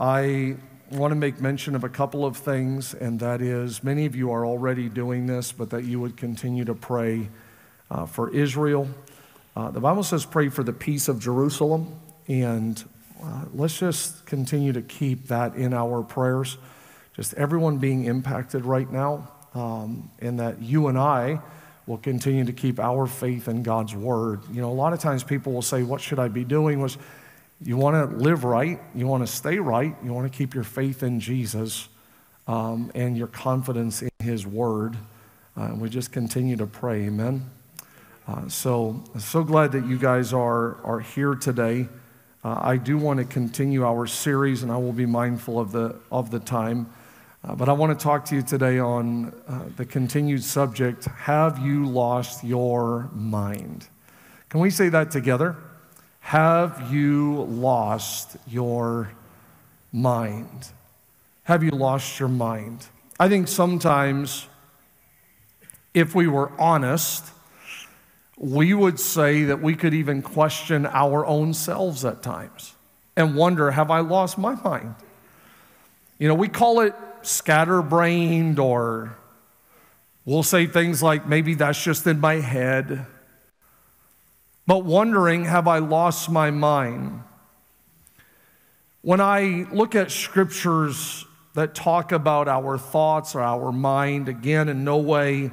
I want to make mention of a couple of things, and that is many of you are already doing this, but that you would continue to pray uh, for Israel. Uh, the Bible says, pray for the peace of Jerusalem, and uh, let's just continue to keep that in our prayers. Just everyone being impacted right now, um, and that you and I will continue to keep our faith in God's word. You know, a lot of times people will say, What should I be doing? Was you want to live right, you want to stay right, you want to keep your faith in Jesus um, and your confidence in His Word. Uh, we just continue to pray, amen. Uh, so, so glad that you guys are, are here today. Uh, I do want to continue our series, and I will be mindful of the, of the time. Uh, but I want to talk to you today on uh, the continued subject Have you lost your mind? Can we say that together? Have you lost your mind? Have you lost your mind? I think sometimes, if we were honest, we would say that we could even question our own selves at times and wonder, have I lost my mind? You know, we call it scatterbrained, or we'll say things like, maybe that's just in my head but wondering, have I lost my mind? When I look at scriptures that talk about our thoughts or our mind, again, in no way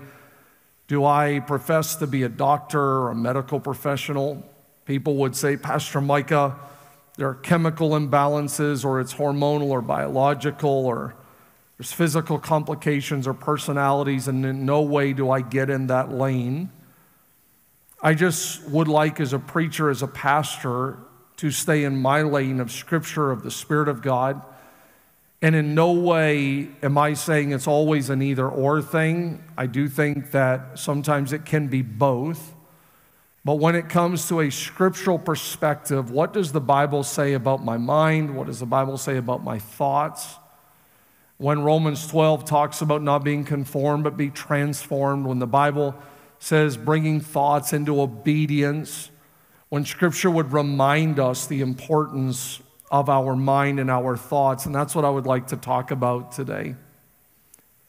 do I profess to be a doctor or a medical professional. People would say, Pastor Micah, there are chemical imbalances, or it's hormonal or biological, or there's physical complications or personalities, and in no way do I get in that lane. I just would like, as a preacher, as a pastor, to stay in my lane of Scripture, of the Spirit of God. And in no way am I saying it's always an either or thing. I do think that sometimes it can be both. But when it comes to a scriptural perspective, what does the Bible say about my mind? What does the Bible say about my thoughts? When Romans 12 talks about not being conformed but be transformed, when the Bible says bringing thoughts into obedience, when Scripture would remind us the importance of our mind and our thoughts. And that's what I would like to talk about today.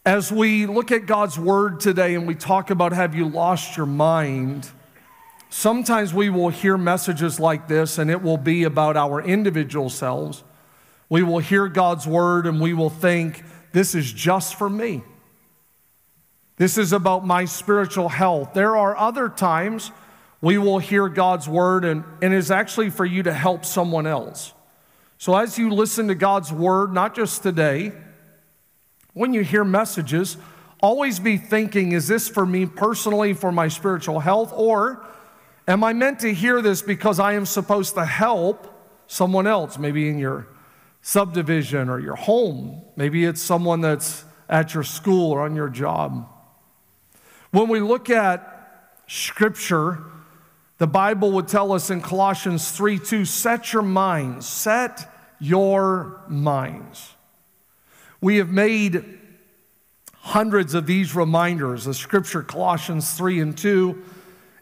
As we look at God's Word today and we talk about have you lost your mind, sometimes we will hear messages like this and it will be about our individual selves. We will hear God's Word and we will think, this is just for me. This is about my spiritual health. There are other times we will hear God's word, and, and actually for you to help someone else. So, as you listen to God's word, not just today, when you hear messages, always be thinking, is this for me personally, for my spiritual health, or am I meant to hear this because I am supposed to help someone else, maybe in your subdivision or your home? Maybe it's someone that's at your school or on your job. When we look at Scripture, the Bible would tell us in Colossians 3 2, set your minds, set your minds. We have made hundreds of these reminders, the scripture, Colossians 3 and 2,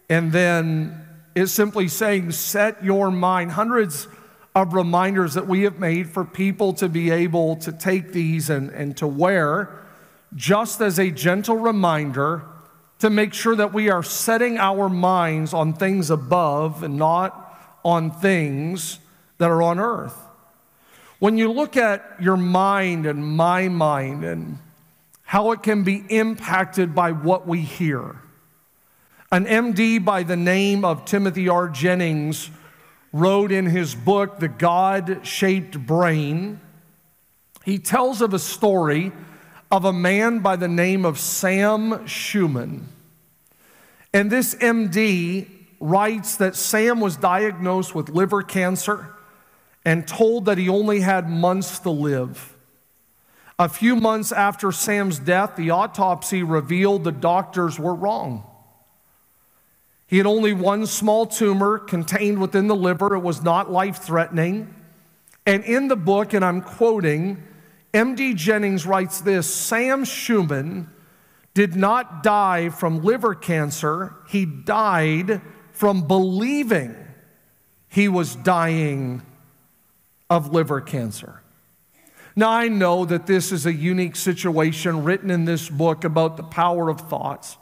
and then it's simply saying, set your mind. Hundreds of reminders that we have made for people to be able to take these and, and to wear just as a gentle reminder to make sure that we are setting our minds on things above and not on things that are on earth. When you look at your mind and my mind and how it can be impacted by what we hear, an MD by the name of Timothy R. Jennings wrote in his book, The God Shaped Brain, he tells of a story of a man by the name of Sam Schumann. And this MD writes that Sam was diagnosed with liver cancer and told that he only had months to live. A few months after Sam's death, the autopsy revealed the doctors were wrong. He had only one small tumor contained within the liver. It was not life threatening. And in the book, and I'm quoting, MD Jennings writes this Sam Schumann did not die from liver cancer, he died from believing he was dying of liver cancer. Now, I know that this is a unique situation written in this book about the power of thoughts,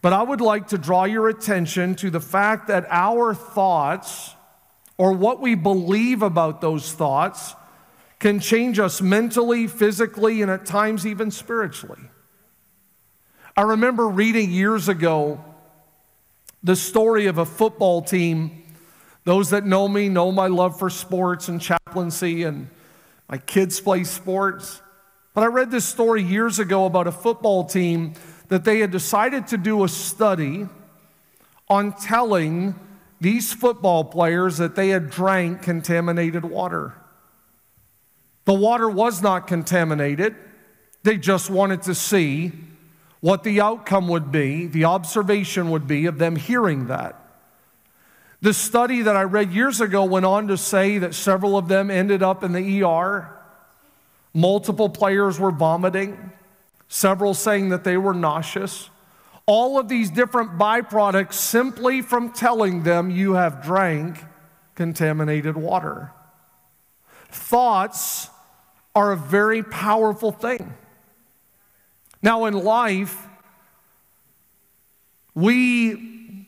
but I would like to draw your attention to the fact that our thoughts, or what we believe about those thoughts, can change us mentally, physically, and at times even spiritually. I remember reading years ago the story of a football team. Those that know me know my love for sports and chaplaincy, and my kids play sports. But I read this story years ago about a football team that they had decided to do a study on telling these football players that they had drank contaminated water. The water was not contaminated. They just wanted to see what the outcome would be, the observation would be of them hearing that. The study that I read years ago went on to say that several of them ended up in the ER. Multiple players were vomiting, several saying that they were nauseous. All of these different byproducts simply from telling them you have drank contaminated water. Thoughts are a very powerful thing. Now, in life, we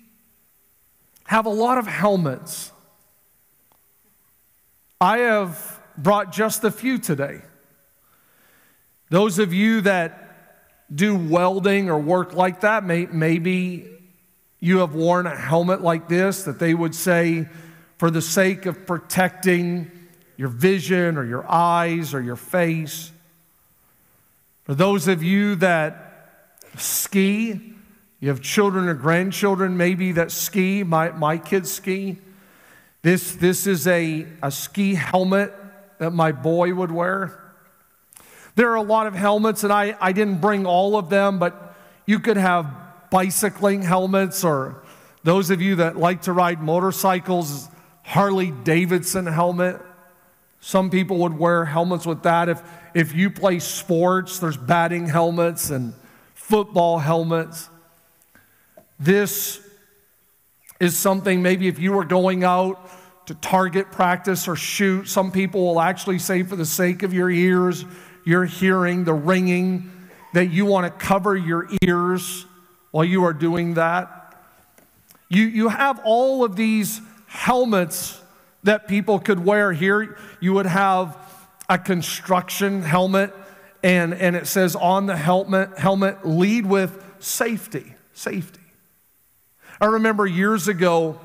have a lot of helmets. I have brought just a few today. Those of you that do welding or work like that, may, maybe you have worn a helmet like this that they would say, for the sake of protecting your vision or your eyes or your face. For those of you that ski, you have children or grandchildren maybe that ski, my, my kids ski. This, this is a, a ski helmet that my boy would wear. There are a lot of helmets, and I, I didn't bring all of them, but you could have bicycling helmets, or those of you that like to ride motorcycles, Harley Davidson helmet. Some people would wear helmets with that. If, if you play sports, there's batting helmets and football helmets. This is something maybe if you were going out to target practice or shoot, some people will actually say, for the sake of your ears, your hearing, the ringing, that you want to cover your ears while you are doing that. You, you have all of these helmets that people could wear. Here, you would have a construction helmet, and, and it says on the helmet, helmet, lead with safety. Safety. I remember years ago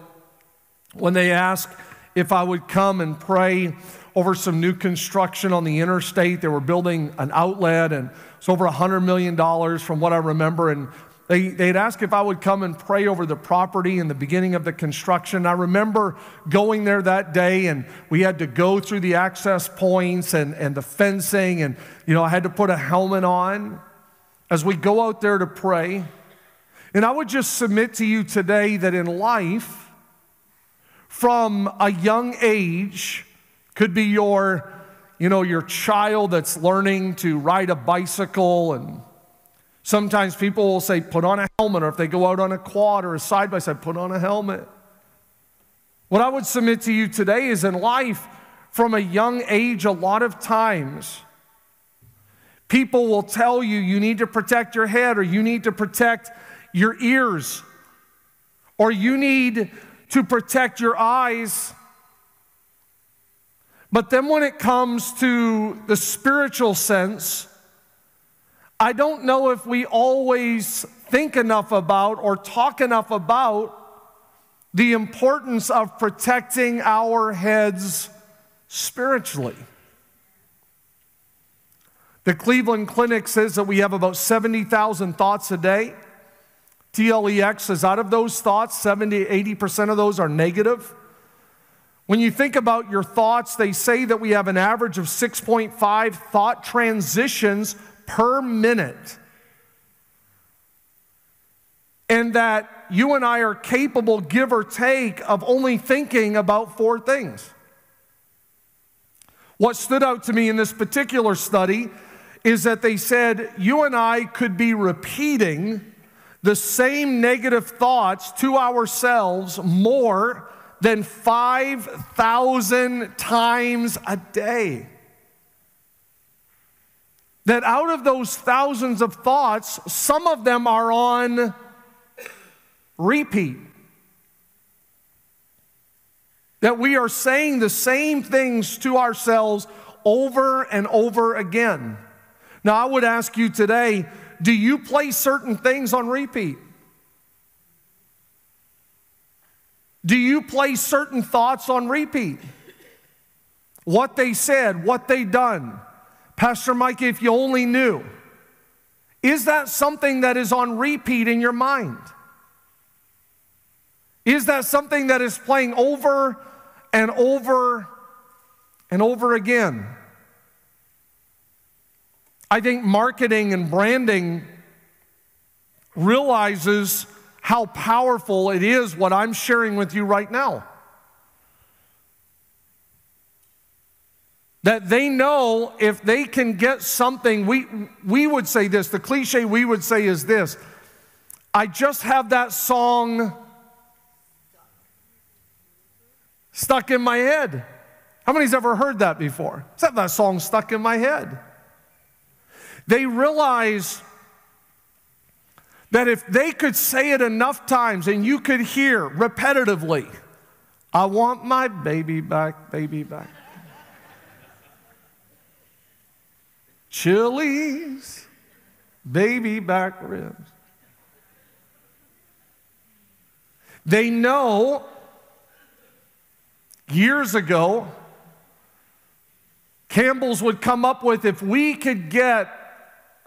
when they asked if I would come and pray over some new construction on the interstate. They were building an outlet, and it's over $100 million from what I remember. And they, they'd ask if I would come and pray over the property in the beginning of the construction. I remember going there that day and we had to go through the access points and, and the fencing, and you know, I had to put a helmet on as we go out there to pray. And I would just submit to you today that in life, from a young age, could be your, you know, your child that's learning to ride a bicycle and Sometimes people will say, put on a helmet, or if they go out on a quad or a side by side, put on a helmet. What I would submit to you today is in life, from a young age, a lot of times, people will tell you you need to protect your head, or you need to protect your ears, or you need to protect your eyes. But then when it comes to the spiritual sense, I don't know if we always think enough about or talk enough about the importance of protecting our heads spiritually. The Cleveland Clinic says that we have about 70,000 thoughts a day. TLEX says out of those thoughts, 70 80% of those are negative. When you think about your thoughts, they say that we have an average of 6.5 thought transitions per minute. And that you and I are capable, give or take, of only thinking about four things. What stood out to me in this particular study is that they said you and I could be repeating the same negative thoughts to ourselves more than 5,000 times a day. That out of those thousands of thoughts, some of them are on repeat. That we are saying the same things to ourselves over and over again. Now, I would ask you today do you play certain things on repeat? Do you play certain thoughts on repeat? What they said, what they done. Pastor Mike, if you only knew. Is that something that is on repeat in your mind? Is that something that is playing over and over and over again? I think marketing and branding realizes how powerful it is what I'm sharing with you right now. That they know if they can get something, we, we would say this, the cliche we would say is this I just have that song stuck in my head. How many's ever heard that before? Is that that song stuck in my head? They realize that if they could say it enough times and you could hear repetitively, I want my baby back, baby back. Chili's baby back ribs. They know years ago, Campbell's would come up with if we could get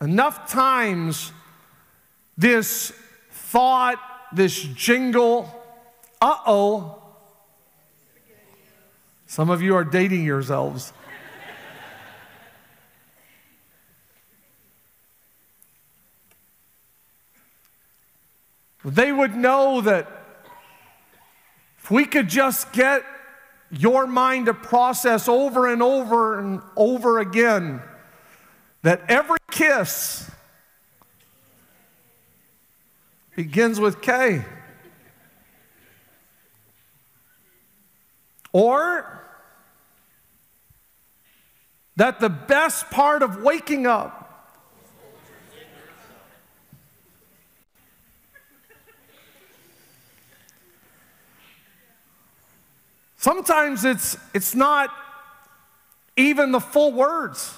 enough times this thought, this jingle, uh oh. Some of you are dating yourselves. They would know that if we could just get your mind to process over and over and over again that every kiss begins with Kay. Or that the best part of waking up Sometimes it's, it's not even the full words.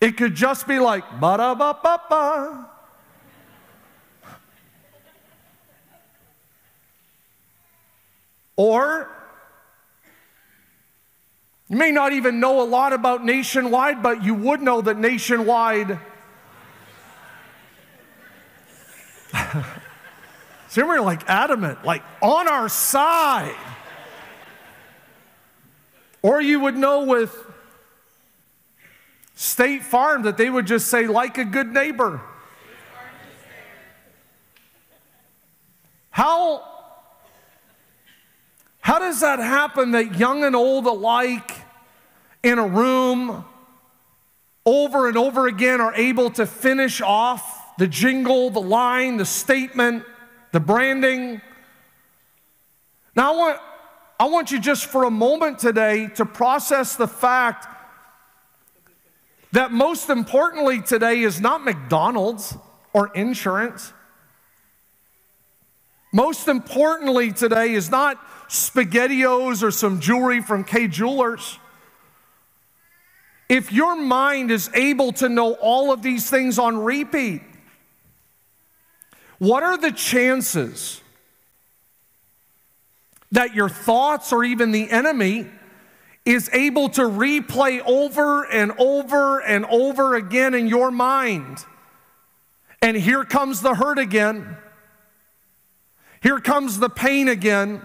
It could just be like, ba da ba ba ba. Or you may not even know a lot about nationwide, but you would know that nationwide. so we're like adamant, like on our side. Or you would know with State Farm that they would just say, like a good neighbor. How how does that happen that young and old alike in a room over and over again are able to finish off the jingle, the line, the statement, the branding? Now, I want, I want you just for a moment today to process the fact that most importantly today is not McDonald's or insurance. Most importantly today is not SpaghettiOs or some jewelry from Kay Jewelers. If your mind is able to know all of these things on repeat, what are the chances that your thoughts or even the enemy is able to replay over and over and over again in your mind? And here comes the hurt again. Here comes the pain again.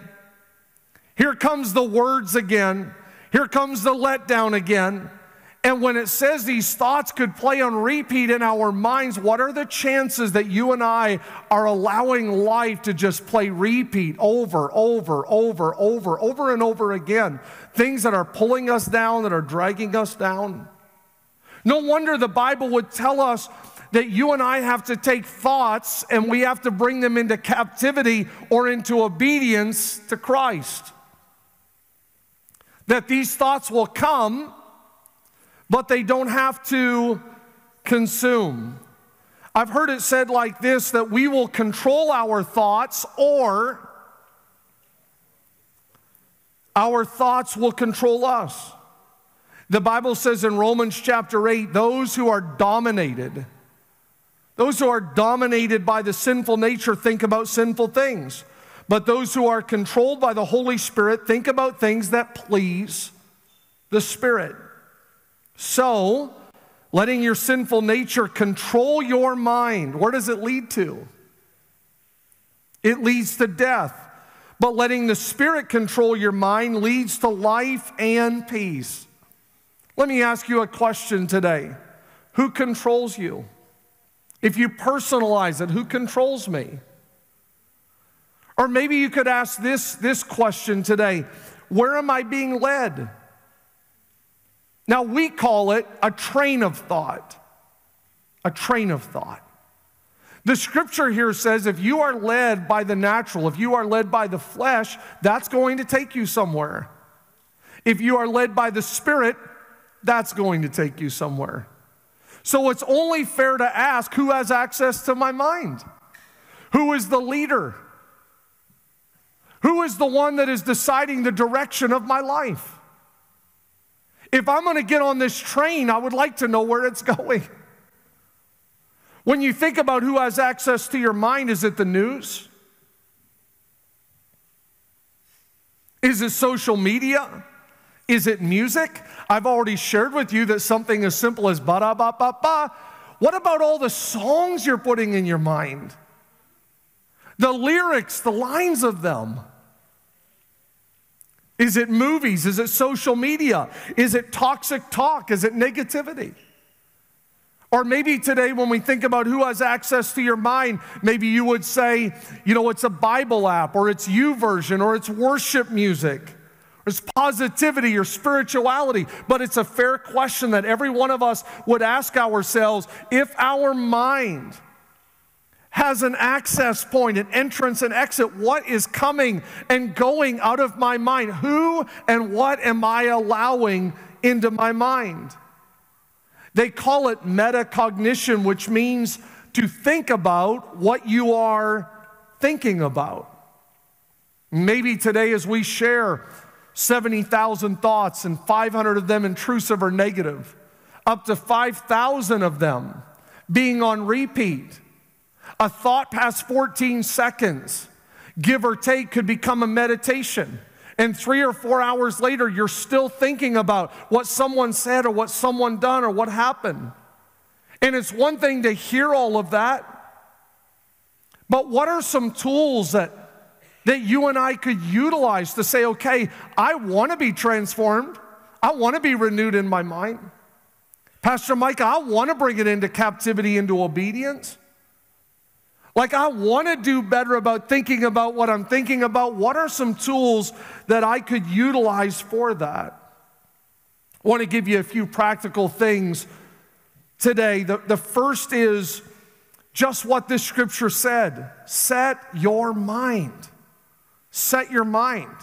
Here comes the words again. Here comes the letdown again. And when it says these thoughts could play on repeat in our minds, what are the chances that you and I are allowing life to just play repeat over, over, over, over, over and over again? Things that are pulling us down, that are dragging us down. No wonder the Bible would tell us that you and I have to take thoughts and we have to bring them into captivity or into obedience to Christ that these thoughts will come, but they don't have to consume. I've heard it said like this that we will control our thoughts or our thoughts will control us. The Bible says in Romans chapter 8, those who are dominated, those who are dominated by the sinful nature think about sinful things. But those who are controlled by the Holy Spirit think about things that please the Spirit. So, letting your sinful nature control your mind, where does it lead to? It leads to death. But letting the Spirit control your mind leads to life and peace. Let me ask you a question today Who controls you? If you personalize it, who controls me? Or maybe you could ask this, this question today Where am I being led? Now, we call it a train of thought. A train of thought. The scripture here says if you are led by the natural, if you are led by the flesh, that's going to take you somewhere. If you are led by the spirit, that's going to take you somewhere. So it's only fair to ask who has access to my mind? Who is the leader? Who is the one that is deciding the direction of my life? If I'm going to get on this train, I would like to know where it's going. When you think about who has access to your mind, is it the news? Is it social media? Is it music? I've already shared with you that something as simple as ba da ba ba ba. What about all the songs you're putting in your mind? The lyrics, the lines of them. Is it movies? Is it social media? Is it toxic talk? Is it negativity? Or maybe today, when we think about who has access to your mind, maybe you would say, you know, it's a Bible app, or it's YouVersion, or it's worship music, or it's positivity or spirituality. But it's a fair question that every one of us would ask ourselves if our mind has an access point, an entrance and exit. What is coming and going out of my mind? Who and what am I allowing into my mind? They call it metacognition, which means to think about what you are thinking about. Maybe today, as we share 70,000 thoughts and 500 of them intrusive or negative, up to 5,000 of them being on repeat a thought past 14 seconds, give or take, could become a meditation. And three or four hours later, you're still thinking about what someone said or what someone done or what happened. And it's one thing to hear all of that, but what are some tools that, that you and I could utilize to say, okay, I want to be transformed, I want to be renewed in my mind? Pastor Mike, I want to bring it into captivity, into obedience. Like, I want to do better about thinking about what I'm thinking about. What are some tools that I could utilize for that? I want to give you a few practical things today. The, the first is just what this scripture said set your mind. Set your mind.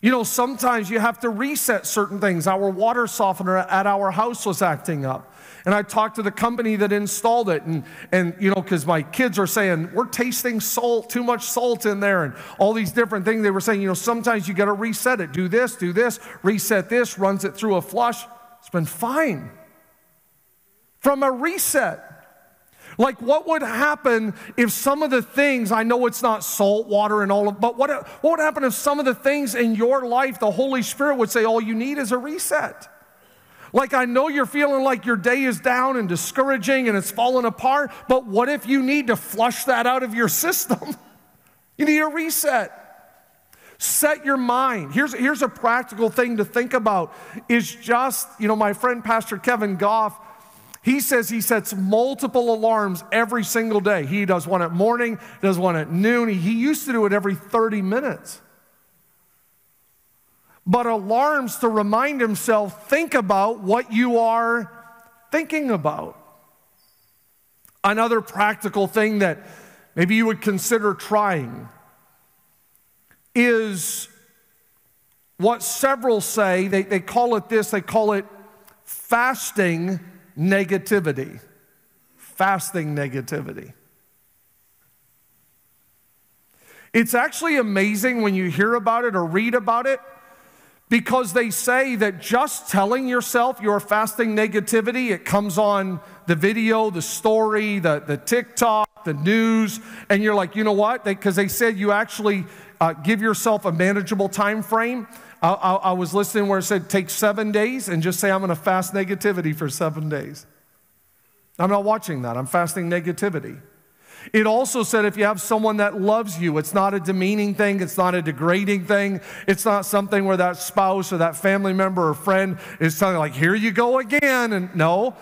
You know, sometimes you have to reset certain things. Our water softener at our house was acting up. And I talked to the company that installed it, and, and you know, because my kids are saying, we're tasting salt, too much salt in there, and all these different things. They were saying, you know, sometimes you got to reset it. Do this, do this, reset this, runs it through a flush. It's been fine. From a reset. Like, what would happen if some of the things, I know it's not salt water and all of, but what, what would happen if some of the things in your life, the Holy Spirit would say, all you need is a reset? Like, I know you're feeling like your day is down and discouraging and it's falling apart, but what if you need to flush that out of your system? you need a reset. Set your mind. Here's, here's a practical thing to think about is just, you know, my friend Pastor Kevin Goff, he says he sets multiple alarms every single day. He does one at morning, does one at noon. He, he used to do it every 30 minutes but alarms to remind himself think about what you are thinking about. Another practical thing that maybe you would consider trying is what several say, they, they call it this, they call it fasting negativity. Fasting negativity. It's actually amazing when you hear about it or read about it because they say that just telling yourself you're fasting negativity, it comes on the video, the story, the, the TikTok, the news, and you're like, you know what? Because they, they, said you actually uh, give yourself a manageable time frame. I, I, I was listening where it said take seven days and just say, I'm going to fast negativity for seven days. I'm not watching that. I'm fasting negativity. It also said if you have someone that loves you, it's not a demeaning thing, it's not a degrading thing, it's not something where that spouse or that family member or friend is telling like, here you go again. And no.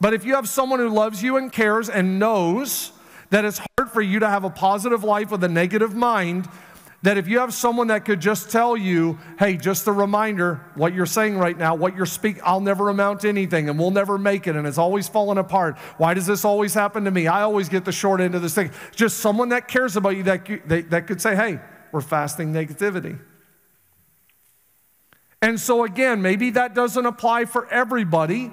But if you have someone who loves you and cares and knows that it's hard for you to have a positive life with a negative mind, that if you have someone that could just tell you, hey, just a reminder, what you're saying right now, what you're speaking, I'll never amount to anything and we'll never make it and it's always falling apart. Why does this always happen to me? I always get the short end of this thing. Just someone that cares about you that, that, that could say, hey, we're fasting negativity. And so, again, maybe that doesn't apply for everybody.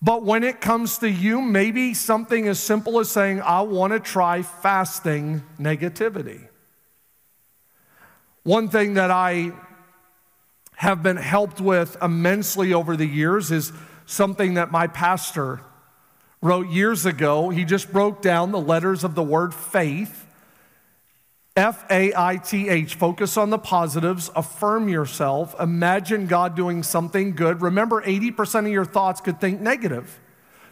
But when it comes to you, maybe something as simple as saying, I want to try fasting negativity. One thing that I have been helped with immensely over the years is something that my pastor wrote years ago. He just broke down the letters of the word faith. F A I T H, focus on the positives, affirm yourself, imagine God doing something good. Remember, 80% of your thoughts could think negative.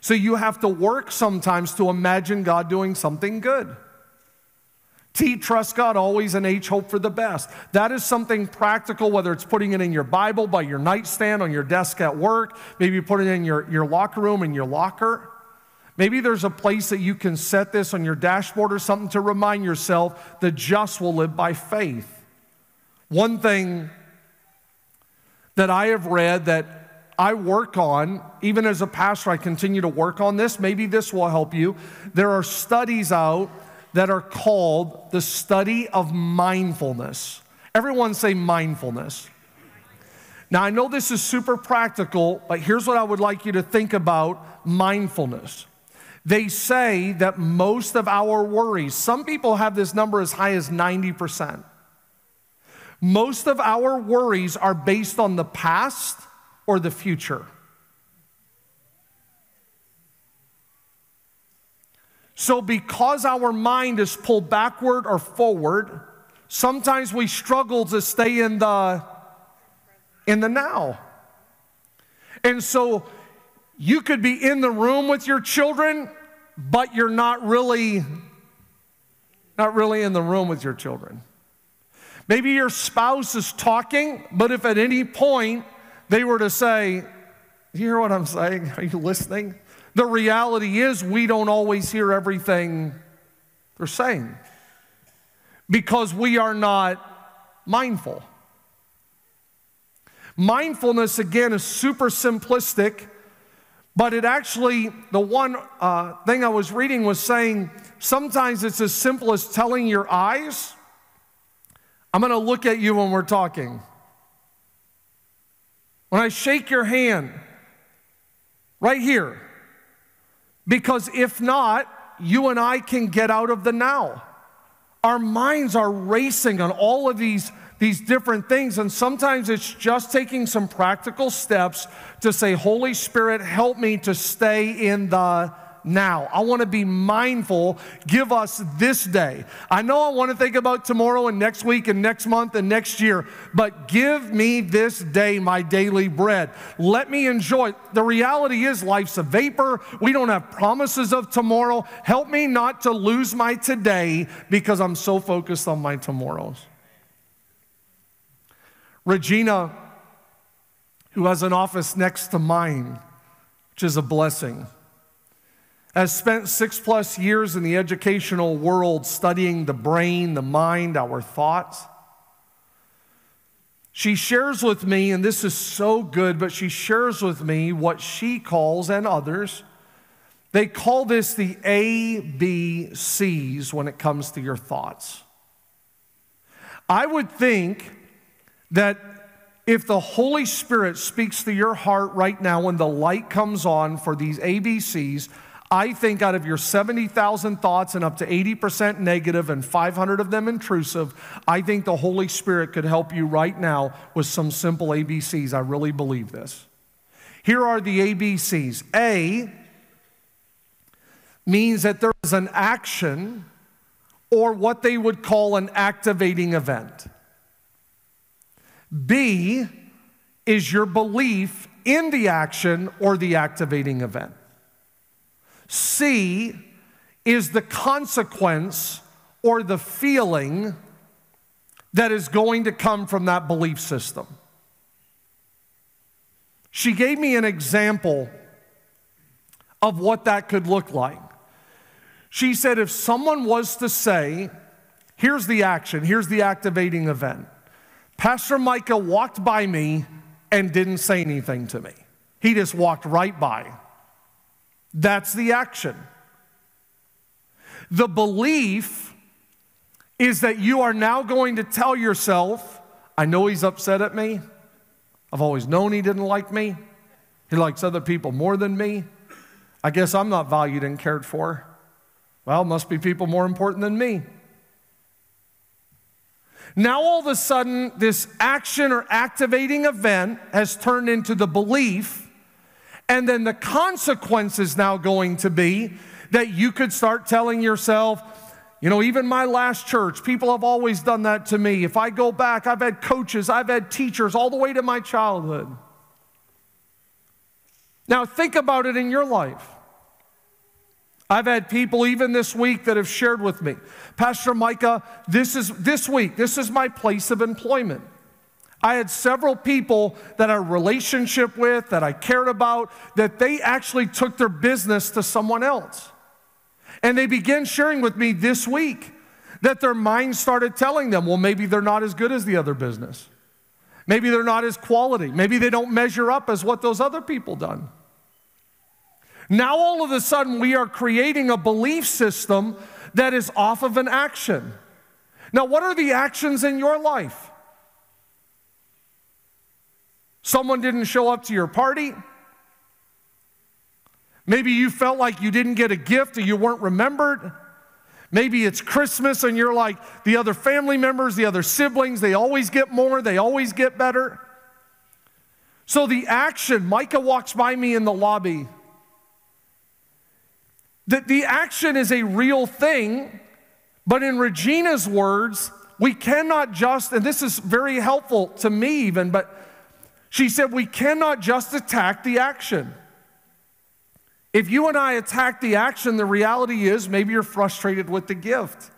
So you have to work sometimes to imagine God doing something good. T, trust God always, and H, hope for the best. That is something practical, whether it's putting it in your Bible, by your nightstand, on your desk at work, maybe put it in your, your locker room, in your locker. Maybe there's a place that you can set this on your dashboard or something to remind yourself the just will live by faith. One thing that I have read that I work on, even as a pastor, I continue to work on this. Maybe this will help you. There are studies out that are called the study of mindfulness. Everyone say mindfulness. Now, I know this is super practical, but here's what I would like you to think about mindfulness. They say that most of our worries, some people have this number as high as 90%. Most of our worries are based on the past or the future. So, because our mind is pulled backward or forward, sometimes we struggle to stay in the in the now. And so you could be in the room with your children, but you're not really not really in the room with your children. Maybe your spouse is talking, but if at any point they were to say, "Do you hear what I'm saying? Are you listening? The reality is, we don't always hear everything they're saying because we are not mindful. Mindfulness, again, is super simplistic, but it actually, the one uh, thing I was reading was saying sometimes it's as simple as telling your eyes, I'm going to look at you when we're talking. When I shake your hand, right here, because if not, you and I can get out of the now. Our minds are racing on all of these, these different things, and sometimes it's just taking some practical steps to say, Holy Spirit, help me to stay in the now. I want to be mindful. Give us this day. I know I want to think about tomorrow and next week and next month and next year, but give me this day my daily bread. Let me enjoy. The reality is, life's a vapor. We don't have promises of tomorrow. Help me not to lose my today because I'm so focused on my tomorrows. Regina, who has an office next to mine, which is a blessing has spent six plus years in the educational world studying the brain, the mind, our thoughts. She shares with me, and this is so good, but she shares with me what she calls, and others, they call this the ABCs when it comes to your thoughts. I would think that If the Holy Spirit speaks to your heart right now when the light comes on for these ABCs, I think out of your 70,000 thoughts and up to 80% negative and 500 of them intrusive, I think the Holy Spirit could help you right now with some simple ABCs. I really believe this. Here are the ABCs. A means that there is an action or what they would call an activating event. B is your belief in the action or the activating event. C is the consequence or the feeling that is going to come from that belief system. She gave me an example of what that could look like. She said, if someone was to say, here's the action, here's the activating event, Pastor Micah walked by me and didn't say anything to me, he just walked right by. That's the action. The belief is that you are now going to tell yourself, I know he's upset at me. I've always known he didn't like me. He likes other people more than me. I guess I'm not valued and cared for. Well, must be people more important than me. Now, all of a sudden, this action or activating event has turned into the belief and then the consequence is now going to be that you could start telling yourself, you know, even my last church, people have always done that to me. If I go back, I've had coaches, I've had teachers all the way to my childhood. Now, think about it in your life. I've had people even this week that have shared with me, Pastor Micah, this is this week, this is my place of employment. I had several people that I relationship with, that I cared about, that they actually took their business to someone else. And they began sharing with me this week that their mind started telling them, well, maybe they're not as good as the other business. Maybe they're not as quality. Maybe they don't measure up as what those other people done. Now all of a sudden we are creating a belief system that is off of an action. Now, what are the actions in your life? Someone didn't show up to your party. Maybe you felt like you didn't get a gift or you weren't remembered. Maybe it's Christmas and you're like the other family members, the other siblings, they always get more, they always get better. So the action, Micah walks by me in the lobby. That the action is a real thing, but in Regina's words, we cannot just, and this is very helpful to me even, but she said, We cannot just attack the action. If you and I attack the action, the reality is maybe you're frustrated with the gift.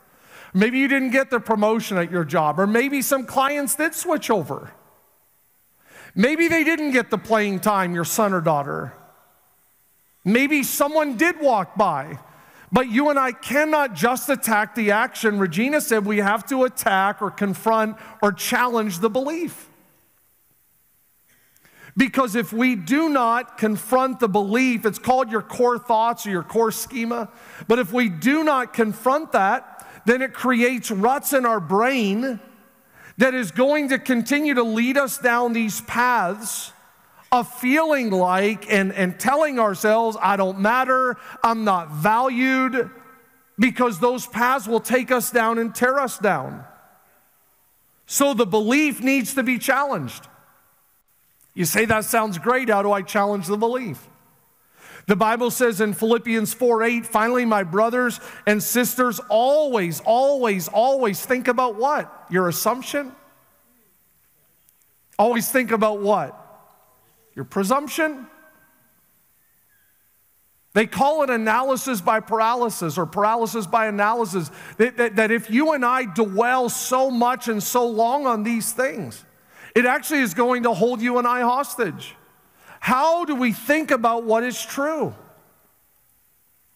Maybe you didn't get the promotion at your job, or maybe some clients did switch over. Maybe they didn't get the playing time, your son or daughter. Maybe someone did walk by. But you and I cannot just attack the action. Regina said we have to attack or confront or challenge the belief. Because if we do not confront the belief, it's called your core thoughts or your core schema, but if we do not confront that, then it creates ruts in our brain that is going to continue to lead us down these paths of feeling like and, and telling ourselves, I don't matter, I'm not valued, because those paths will take us down and tear us down. So the belief needs to be challenged. You say that sounds great. How do I challenge the belief? The Bible says in Philippians 4 8, finally, my brothers and sisters, always, always, always think about what? Your assumption? Always think about what? Your presumption? They call it analysis by paralysis or paralysis by analysis. That, that, that if you and I dwell so much and so long on these things, it actually is going to hold you and I hostage. How do we think about what is true?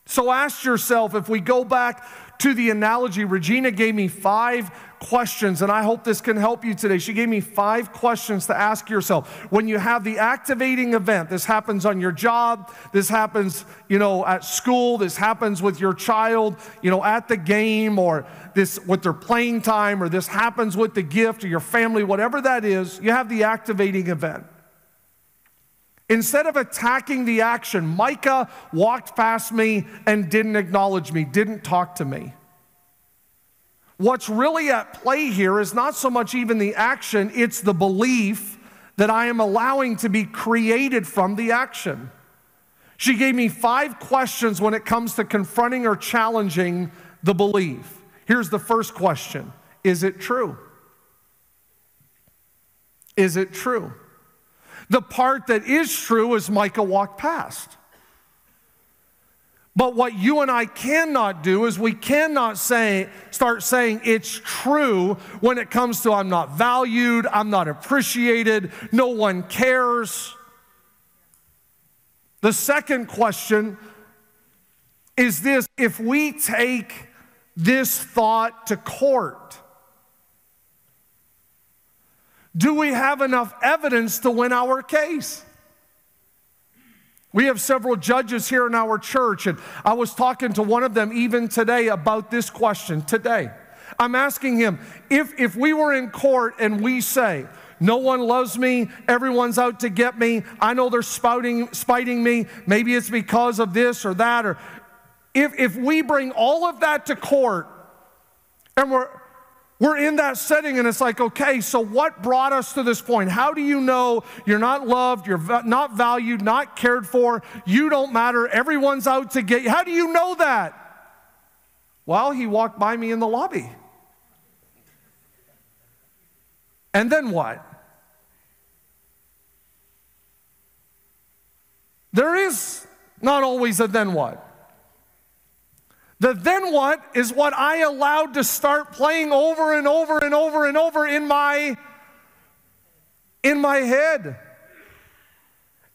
So ask yourself if we go back to the analogy, Regina gave me five questions, and I hope this can help you today. She gave me five questions to ask yourself. When you have the activating event, this happens on your job, this happens, you know, at school, this happens with your child, you know, at the game, or this with their playing time, or this happens with the gift or your family, whatever that is, you have the activating event. Instead of attacking the action, Micah walked past me and didn't acknowledge me, didn't talk to me. What's really at play here is not so much even the action, it's the belief that I am allowing to be created from the action. She gave me five questions when it comes to confronting or challenging the belief. Here's the first question Is it true? Is it true? The part that is true is Micah walked past. But what you and I cannot do is we cannot say, start saying it's true when it comes to I'm not valued, I'm not appreciated, no one cares. The second question is this if we take this thought to court, do we have enough evidence to win our case? We have several judges here in our church, and I was talking to one of them even today about this question. Today, I'm asking him if, if we were in court and we say, no one loves me. Everyone's out to get me. I know they're spouting, spiting me. Maybe it's because of this or that. Or if, if we bring all of that to court and we're, we're in that setting, and it's like, okay, so what brought us to this point? How do you know you're not loved, you're not valued, not cared for, you don't matter, everyone's out to get you? How do you know that? Well, he walked by me in the lobby. And then what? There is not always a then what. The then what is what I allowed to start playing over and over and over and over in my in my head.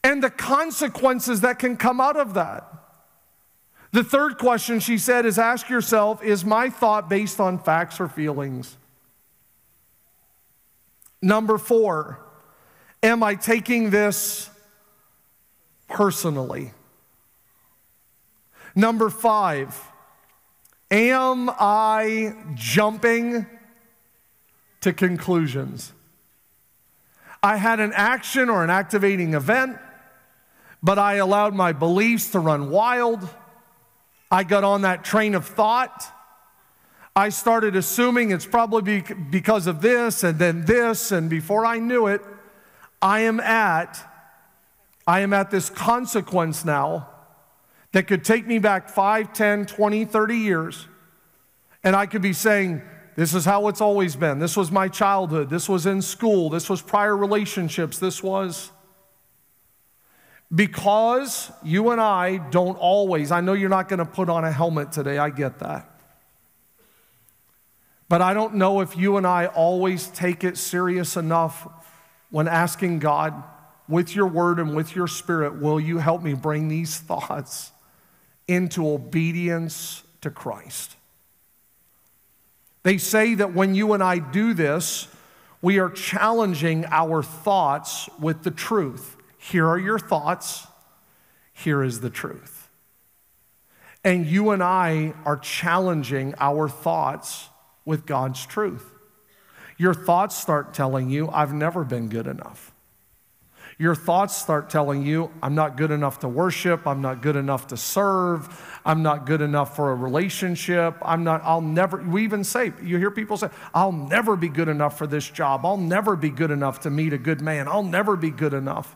And the consequences that can come out of that. The third question she said is ask yourself is my thought based on facts or feelings? Number 4, am I taking this personally? Number 5, Am I jumping to conclusions? I had an action or an activating event, but I allowed my beliefs to run wild. I got on that train of thought. I started assuming it's probably because of this and then this, and before I knew it, I am at I am at this consequence now that could take me back 5, 10, 20, 30 years, and I could be saying, This is how it's always been. This was my childhood. This was in school. This was prior relationships. This was. Because you and I don't always, I know you're not going to put on a helmet today, I get that. But I don't know if you and I always take it serious enough when asking God, with your word and with your spirit, will you help me bring these thoughts into obedience to Christ. They say that when you and I do this, we are challenging our thoughts with the truth. Here are your thoughts, here is the truth. And you and I are challenging our thoughts with God's truth. Your thoughts start telling you, I've never been good enough. Your thoughts start telling you, I'm not good enough to worship, I'm not good enough to serve, I'm not good enough for a relationship, I'm not, I'll never, we even say, you hear people say, I'll never be good enough for this job, I'll never be good enough to meet a good man, I'll never be good enough.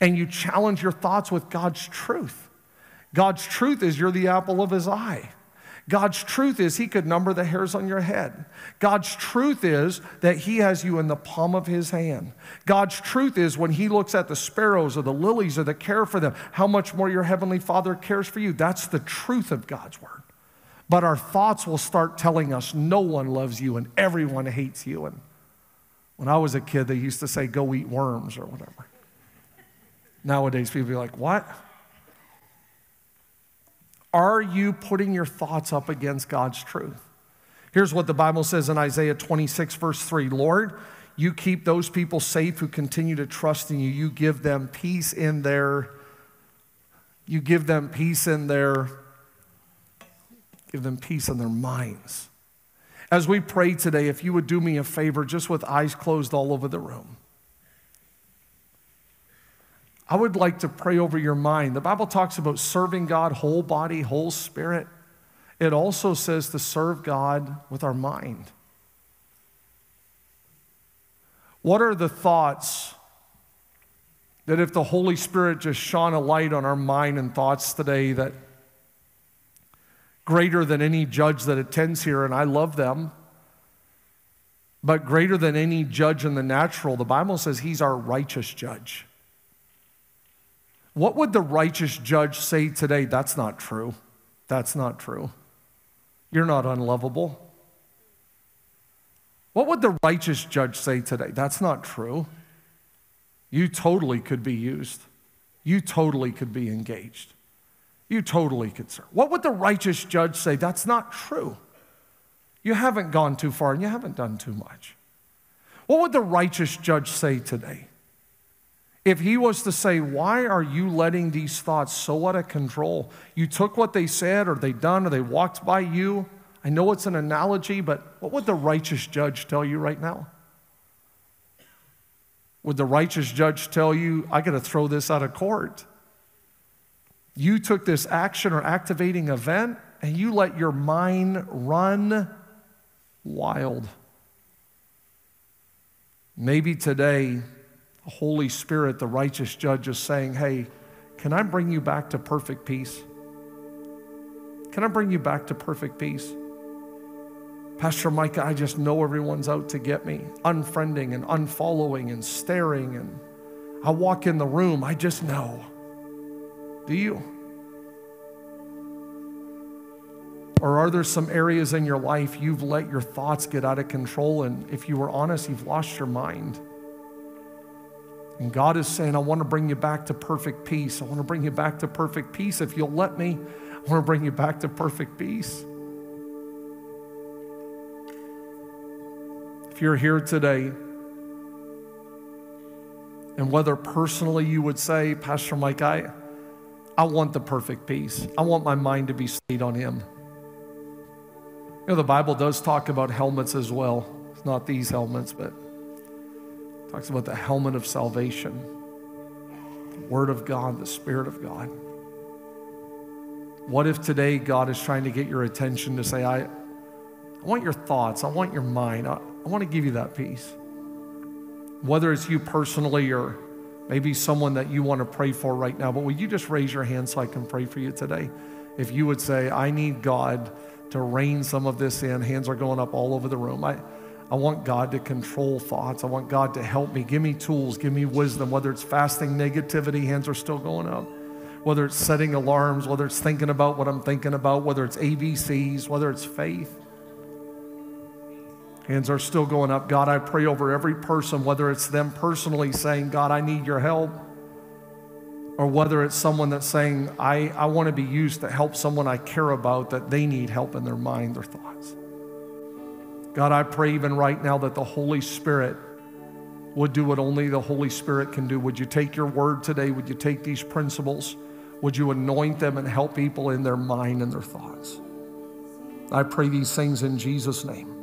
And you challenge your thoughts with God's truth. God's truth is you're the apple of his eye. God's truth is He could number the hairs on your head. God's truth is that He has you in the palm of His hand. God's truth is when He looks at the sparrows or the lilies or the care for them, how much more your Heavenly Father cares for you. That's the truth of God's Word. But our thoughts will start telling us no one loves you and everyone hates you. And when I was a kid, they used to say, go eat worms or whatever. Nowadays, people be like, what? Are you putting your thoughts up against God's truth? Here's what the Bible says in Isaiah 26, verse 3 Lord, you keep those people safe who continue to trust in you. You give them peace in their, you give them peace in their, give them peace in their minds. As we pray today, if you would do me a favor, just with eyes closed all over the room. I would like to pray over your mind. The Bible talks about serving God whole body, whole spirit. It also says to serve God with our mind. What are the thoughts that if the Holy Spirit just shone a light on our mind and thoughts today that greater than any judge that attends here, and I love them, but greater than any judge in the natural, the Bible says he's our righteous judge. What would the righteous judge say today? That's not true. That's not true. You're not unlovable. What would the righteous judge say today? That's not true. You totally could be used. You totally could be engaged. You totally could serve. What would the righteous judge say? That's not true. You haven't gone too far and you haven't done too much. What would the righteous judge say today? If he was to say, Why are you letting these thoughts so out of control? You took what they said, or they done, or they walked by you. I know it's an analogy, but what would the righteous judge tell you right now? Would the righteous judge tell you, I got to throw this out of court? You took this action or activating event and you let your mind run wild. Maybe today the Holy Spirit, the righteous judge, is saying, Hey, can I bring you back to perfect peace? Can I bring you back to perfect peace? Pastor Micah, I just know everyone's out to get me, unfriending and unfollowing and staring. And I walk in the room, I just know. Do you? Or are there some areas in your life you've let your thoughts get out of control? And if you were honest, you've lost your mind? And God is saying, I want to bring you back to perfect peace. I want to bring you back to perfect peace. If you'll let me, I want to bring you back to perfect peace. If you're here today, and whether personally you would say, Pastor Mike, I, I want the perfect peace. I want my mind to be stayed on Him. You know, the Bible does talk about helmets as well. It's not these helmets, but Talks about the helmet of salvation, the Word of God, the Spirit of God. What if today God is trying to get your attention to say, I, I want your thoughts, I want your mind, I, I want to give you that peace. Whether it's you personally or maybe someone that you want to pray for right now, but will you just raise your hand so I can pray for you today? If you would say, I need God to rein some of this in, hands are going up all over the room. I, I want God to control thoughts. I want God to help me. Give me tools. Give me wisdom. Whether it's fasting negativity, hands are still going up. Whether it's setting alarms, whether it's thinking about what I'm thinking about, whether it's ABCs, whether it's faith. Hands are still going up. God, I pray over every person, whether it's them personally saying, God, I need your help, or whether it's someone that's saying, I, I want to be used to help someone I care about that they need help in their mind their thoughts. God, I pray even right now that the Holy Spirit would do what only the Holy Spirit can do. Would you take your word today? Would you take these principles? Would you anoint them and help people in their mind and their thoughts? I pray these things in Jesus' name.